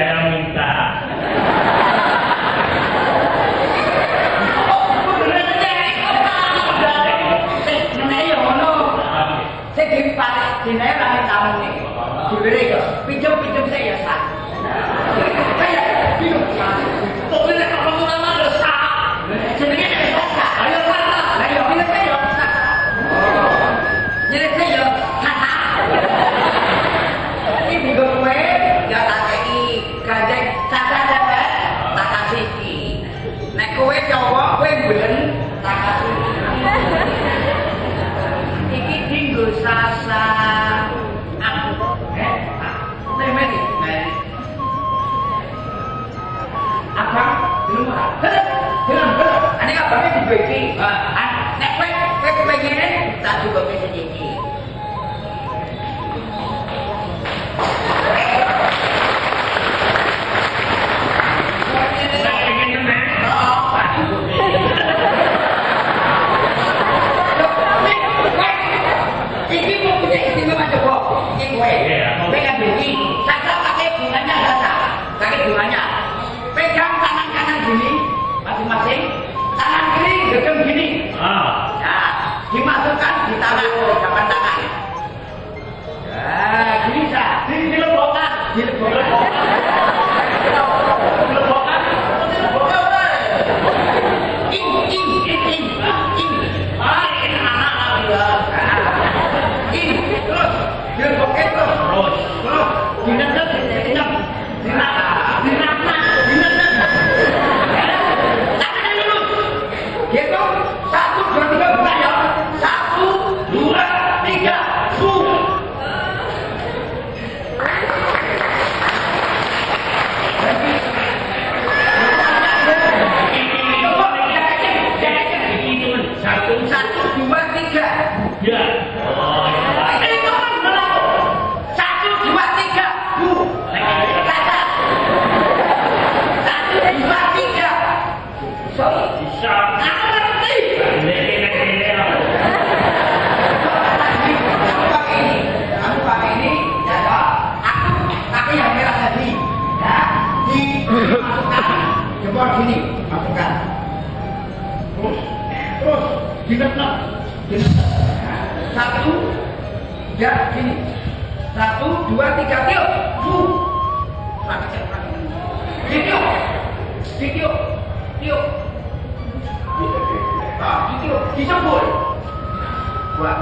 Céu está. ah. Ya, dimasukkan di tangan keluar sini masukkan terus terus digetok satu ya sini satu dua tiga tiup. Tuh. Tiup. Tiup. Tiup. Tiup Nah, tiup. Buat,